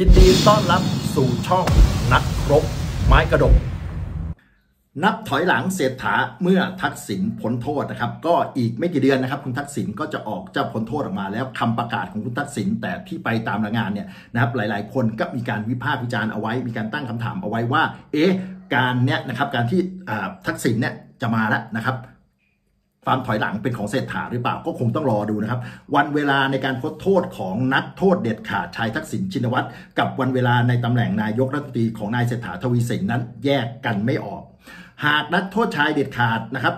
ยินดีต้อนรับสู่ช่องนักรบไม้กระดก นับถอยหลังเศรษฐาเมื่อทักษิณพ้นโทษนะครับ ก็อีกไม่กี่เดือนนะครับ คุณทักษิณก็จะออกเจ้าพ้นโทษออกมาแล้วคำประกาศของคุณทักษิณแต่ที่ไปตามรายงานเนี่ยนะครับ หลาย ๆ คนก็มีการวิพากษ์วิจารณ์เอาไว้ มีการตั้งคำถามเอาไว้ว่า เอ๊ะการเนี่ยนะครับการที่ทักษิณเนี่ยจะมาแล้วนะครับ ความถอยหลังเป็นของเศรษฐาหรือเปล่าก็คงต้องรอดูนะครับ วันเวลาในการพ้นโทษของนักโทษเด็ดขาดชายทักษิณชินวัตรกับวันเวลาในตำแหน่งนายกรัฐมนตรีของนายเศรษฐาทวีสินนั้นแยกกันไม่ออก หากนักโทษชายเด็ดขาดนะครับ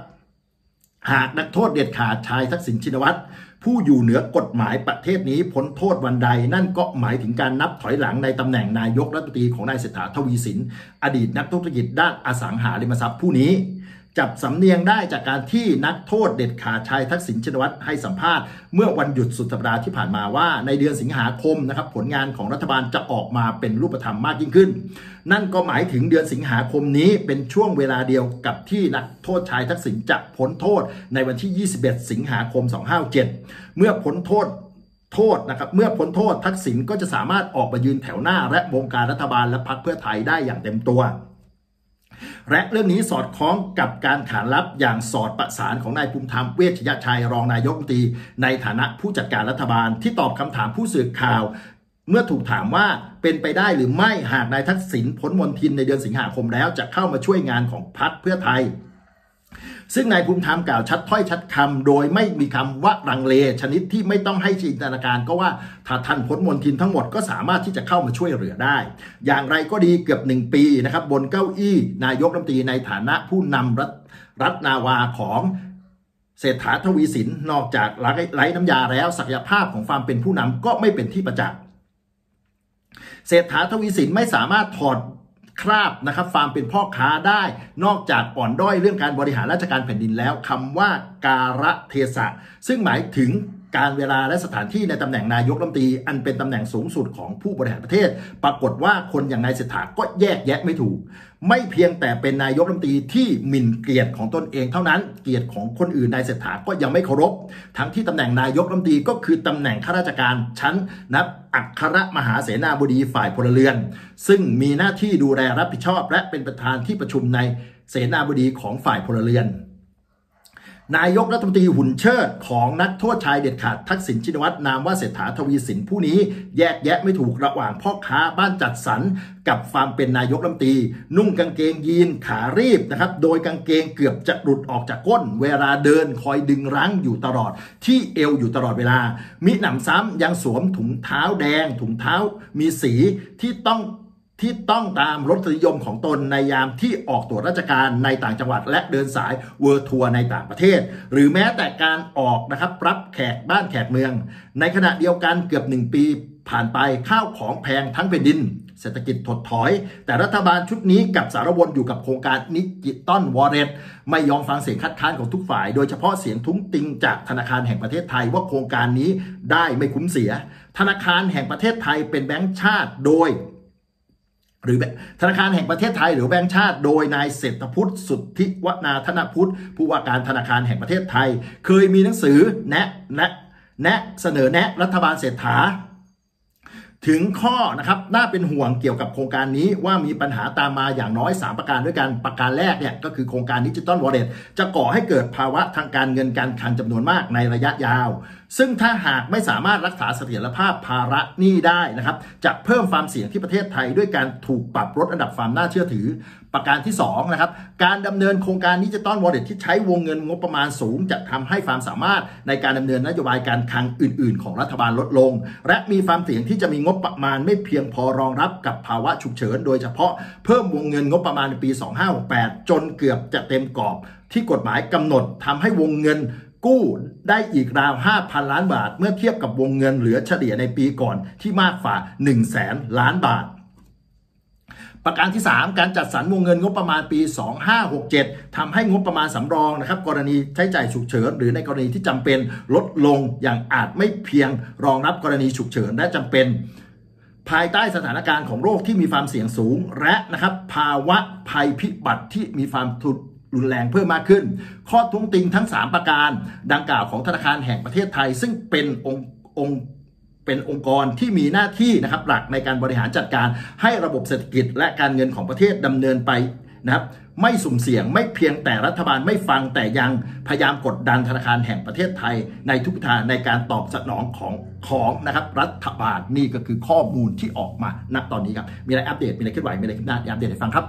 หากนักโทษเด็ดขาดชายทักษิณชินวัตรผู้อยู่เหนือกฎหมายประเทศนี้พ้นโทษวันใด นั่นก็หมายถึงการนับถอยหลังในตำแหน่งนายกรัฐมนตรีของนายเศรษฐาทวีสิน อดีตนักธุรกิจด้านอสังหาริมทรัพย์ผู้นี้ จับสำเนียงได้จากการที่นักโทษเด็ดขาดชายทักษิณชินวัตรให้สัมภาษณ์เมื่อวันหยุดสุดสัปดาห์ที่ผ่านมาว่า ในเดือนสิงหาคมนะครับผลงานของรัฐบาลจะออกมาเป็นรูปธรรมมากยิ่งขึ้น นั่นก็หมายถึงเดือนสิงหาคมนี้เป็นช่วงเวลาเดียวกับที่นักโทษชายทักษิณจะพ้นโทษในวันที่ 21 สิงหาคม 257 เมื่อพ้นโทษโทษนะครับเมื่อพ้นโทษทักษิณก็จะสามารถออกมายืนแถวหน้า และวงการรัฐบาลและพรรคเพื่อไทยได้อย่างเต็มตัว และเรื่องนี้สอดคล้องกับการขานรับอย่างสอดประสานของนายภูมิธรรมเวชยชัยรองนายกรัฐมนตรีในฐานะผู้จัดการรัฐบาลที่ตอบคำถามผู้สื่อข่าว เมื่อถูกถามว่าเป็นไปได้หรือไม่หากนายทักษิณพ้นมนทินในเดือนสิงหาคมแล้วจะเข้ามาช่วยงานของพักเพื่อไทย ซึ่งนายภูมิธรรมกล่าวชัดถ้อยชัดคำโดยไม่มีคำว่ารังเล ชนิดที่ไม่ต้องให้จินตนาการก็ว่าถ้าท่านพ้นมนทินทั้งหมดก็สามารถที่จะเข้ามาช่วยเหลือได้ อย่างไรก็ดีเกือบหนึ่งปีนะครับบนเก้าอี้นายกรัฐมนตรีในฐานะผู้นำรัฐรัฐนาวาของเศรษฐาทวีสินนอกจากไร้น้ำยาแล้วศักยภาพของความเป็นผู้นำก็ไม่เป็นที่ประจักษ์เศรษฐาทวีสินไม่สามารถถอด คราบนะครับฟาร์มเป็นพ่อค้าได้ นอกจากอ่อนด้อยเรื่องการบริหารราชการแผ่นดินแล้วคำว่าการะเทศะ ซึ่งหมายถึง การเวลาและสถานที่ในตำแหน่งนายกรัฐมนตรีอันเป็นตำแหน่งสูงสุดของผู้บริหารประเทศ ปรากฏว่าคนอย่างนายเศรษฐาก็แยกแยะไม่ถูก ไม่เพียงแต่เป็นนายกรัฐมนตรีที่หมิ่นเกียรติของตนเองเท่านั้น เกียรติของคนอื่นนายเศรษฐาก็ยังไม่เคารพ ทั้งที่ตำแหน่งนายกรัฐมนตรีก็คือตำแหน่งข้าราชการชั้นนับอัครมหาเสนาบดีฝ่ายพลเรือน ซึ่งมีหน้าที่ดูแลรับผิดชอบ และเป็นประธานที่ประชุมในเสนาบดีของฝ่ายพลเรือน นายกรัฐมนตรีหุ่นเชิดของนักโทษชายเด็ดขาดทักษิณชินวัตรนามว่าเศรษฐาทวีสินผู้นี้ แยกแยะไม่ถูกระหว่างพ่อค้าบ้านจัดสรรกับความเป็นนายกรัฐมนตรี นุ่งกางเกงยีนขารีบนะครับโดยกางเกงเกือบจะหลุดออกจากก้น เวลาเดินคอยดึงรั้งอยู่ตลอด ที่เอวอยู่ตลอดเวลา มิหนำซ้ำยังสวมถุงเท้าแดง ถุงเท้ามีสีที่ต้อง ที่ต้องตามรถนิยมของตนในยามที่ออกตรวจราชการในต่างจังหวัด และเดินสายเวอร์ทัวร์ในต่างประเทศ หรือแม้แต่การออกนะครับรับแขกบ้านแขกเมือง ในขณะเดียวกันเกือบหนึ่งปีผ่านไปข้าวของแพงทั้งแผ่นดิน เศรษฐกิจถดถอย แต่รัฐบาลชุดนี้กับสารวนอยู่กับโครงการนิจิตอนวอร์เรตไม่ยอมฟังเสียงคัดค้านของทุกฝ่าย โดยเฉพาะเสียงทุ้งติงจากธนาคารแห่งประเทศไทยว่าโครงการนี้ได้ไม่คุ้มเสีย ธนาคารแห่งประเทศไทยเป็นแบงก์ชาติโดย หรือธนาคารแห่งประเทศไทยหรือแบงก์ชาติ โดยนายเศรษฐพุทธสุทธิวนาธนพุทธผู้ว่าการธนาคารแห่งประเทศไทย เคยมีหนังสือแนะแนะแนะเสนอแนะรัฐบาลเศรษฐา ถึงข้อนะครับน่าเป็นห่วงเกี่ยวกับโครงการนี้ว่ามีปัญหาตามมาอย่างน้อย 3 ประการด้วยกันประการแรกเนี่ยก็คือโครงการดิจิตอลวอลเล็ตจะก่อให้เกิดภาวะทางการเงินการคลังจำนวนมากในระยะยาวซึ่งถ้าหากไม่สามารถรักษาเสถียรภาพภาระหนี้ได้นะครับ จะเพิ่มความเสี่ยงที่ประเทศไทย ด้วยการถูกปรับลดอันดับความน่าเชื่อถือ ประการที่2นะครับการดำเนินโครงการดิจิตอลวอลเล็ตที่ใช้วงเงินงบประมาณสูง จะทำให้ความสามารถในการดำเนินนโยบายการคลังอื่น ๆ ของรัฐบาลลดลง และมีความเสี่ยงที่จะมีงบประมาณไม่เพียงพอรองรับกับภาวะฉุกเฉิน โดยเฉพาะเพิ่มวงเงินงบประมาณในปี 2568 จนเกือบจะเต็มกรอบที่กฎหมายกำหนดทำให้วงเงิน กู้ได้อีกราว 5,000 ล้านบาท เมื่อเทียบกับวงเงินเหลือเฉลี่ยในปีก่อนที่มากกว่า1แสนล้านบาท ประการที่ 3 การจัดสรรวงเงินงบประมาณปี 2567ทำให้งบประมาณสำรองนะครับกรณีใช้จ่ายฉุกเฉิน หรือในกรณีที่จำเป็นลดลงอย่างอาจไม่เพียงรองรับกรณีฉุกเฉินและจำเป็นภายใต้สถานการณ์ของโรคที่มีความเสี่ยงสูง และนะครับภาวะภัยพิบัติที่มีความทุ รุนแรงเพิ่มมากขึ้น ข้อทุงติงทั้ง 3 ประการดังกล่าวของธนาคารแห่งประเทศไทย ซึ่งเป็นองค์องค์เป็นองค์กรที่มีหน้าที่นะครับหลักในการบริหารจัดการให้ระบบเศรษฐกิจและการเงินของประเทศดำเนินไปนะครับไม่สุ่มเสี่ยงไม่เพียงแต่รัฐบาลไม่ฟังแต่ยังพยายามกดดันธนาคารแห่งประเทศไทย ในทุกทางในการตอบสนองของของนะครับรัฐบาลนี่ก็คือข้อมูลที่ออกมาณตอนนี้ครับมีอะไรอัปเดตมีอะไรเคลื่อนไหวมีอะไรขึ้นหน้าอัปเดตให้ฟังครับ